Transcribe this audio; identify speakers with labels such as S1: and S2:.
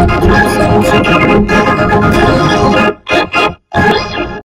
S1: Thank